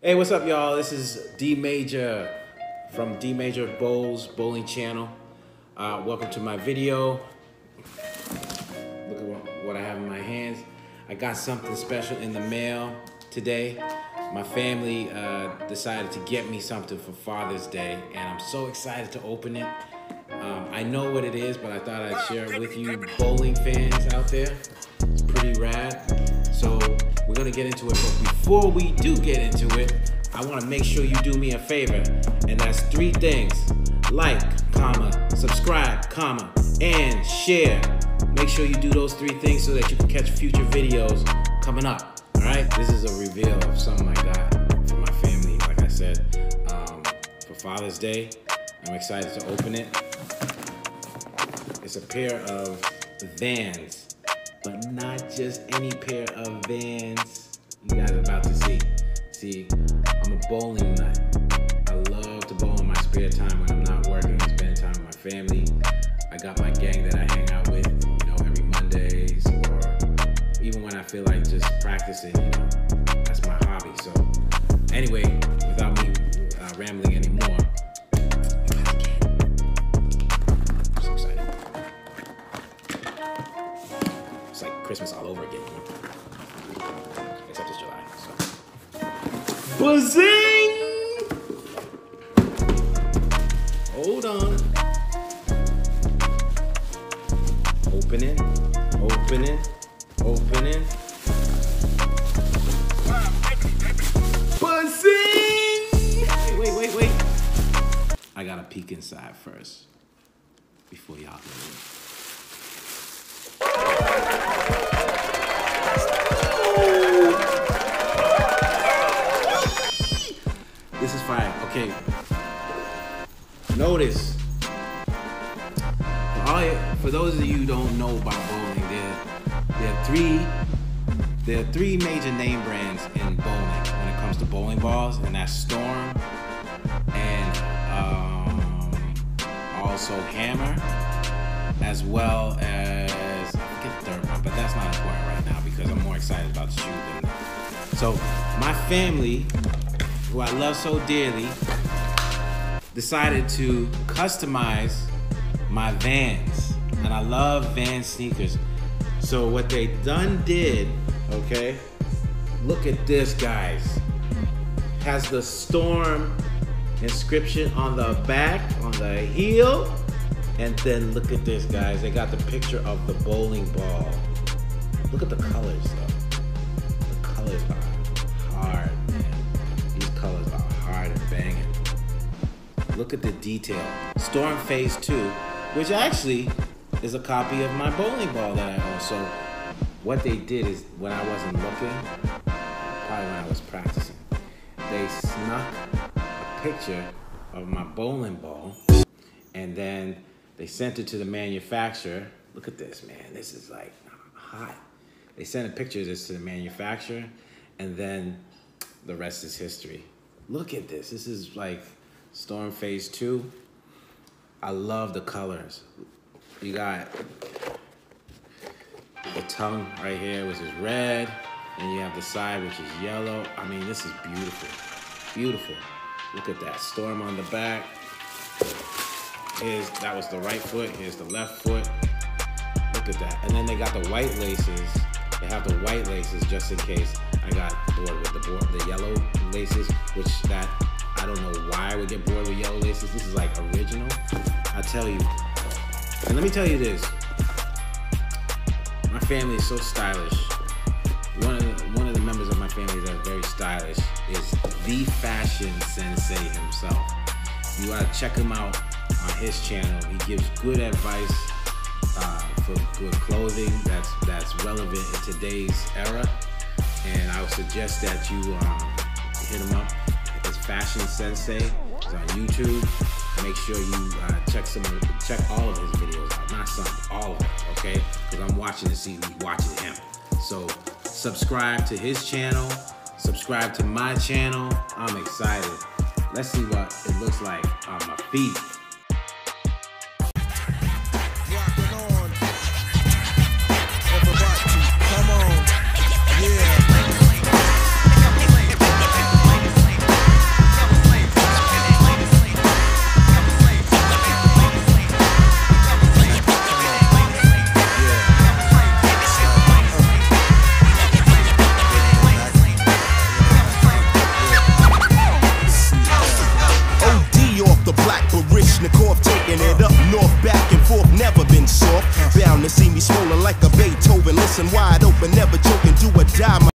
Hey, what's up, y'all? This is D Major from D Major Bowls Bowling Channel. Uh, welcome to my video. Look at what, what I have in my hands. I got something special in the mail today. My family uh, decided to get me something for Father's Day, and I'm so excited to open it. Um, I know what it is, but I thought I'd share it with you bowling fans out there. It's pretty rad. So we're gonna get into it, but before we do get into it, I wanna make sure you do me a favor, and that's three things. Like, comma, subscribe, comma, and share. Make sure you do those three things so that you can catch future videos coming up. All right, this is a reveal of something I got for my family. Like I said, um, for Father's Day, I'm excited to open it. It's a pair of Vans, but not just any pair of Vans. You guys are about to see. See, I'm a bowling nut. I love to bowl in my spare time when I'm not working and spending time with my family. I got my gang that feel like just practicing, you know, that's my hobby. So, anyway, without me uh, rambling anymore, I'm so excited. It's like Christmas all over again, except it's July. So, buzzing! Hold on. Opening, opening, opening. Buzzing! Wait, wait, wait, wait. I gotta peek inside first before y'all get in. This is fire. Okay. Notice. For, all for those of you who don't know about bowling, there, there are three there are three major name brands in bowling when it comes to bowling balls, and that's Storm and um, also Hammer, as well as the third one, but that's not important right now because I'm more excited about the shoe than. So my family, who I love so dearly, decided to customize my Vans, and I love Vans sneakers. So what they done did, okay? Look at this, guys. Has the storm inscription on the back, on the heel, and then look at this, guys. They got the picture of the bowling ball. Look at the colors, though. The colors are hard, man. These colors are hard and banging. Look at the detail. Storm Phaze 2, which actually is a copy of my bowling ball that I own. So what they did is when I wasn't looking, probably when I was practicing, they snuck a picture of my bowling ball and then they sent it to the manufacturer. Look at this, man. This is like hot. They sent a picture of this to the manufacturer and then the rest is history. Look at this. This is like Storm Phaze 2. I love the colors. You got the tongue right here, which is red, and you have the side, which is yellow. I mean, this is beautiful. Beautiful. Look at that storm on the back. Here's that was the right foot. Here's the left foot. Look at that. And then they got the white laces. They have the white laces just in case I got bored with the board, the yellow laces, which that I don't know why I would get bored with yellow laces. This is like original. I tell you. And let me tell you this. My family is so stylish. One of the, one of the members of my family that is very stylish is the fashion sensei himself. You gotta check him out on his channel. He gives good advice uh, for good clothing that's that's relevant in today's era. And I would suggest that you um, hit him up. It's Fashion Sensei. It's on YouTube make sure you uh, check some, of, check all of his videos out. Not some, all of them, okay? Because I'm watching to see me watching him. So subscribe to his channel. Subscribe to my channel. I'm excited. Let's see what it looks like on my feet. soft. Bound to see me swollen like a Beethoven. Listen wide open, never joking, do or die.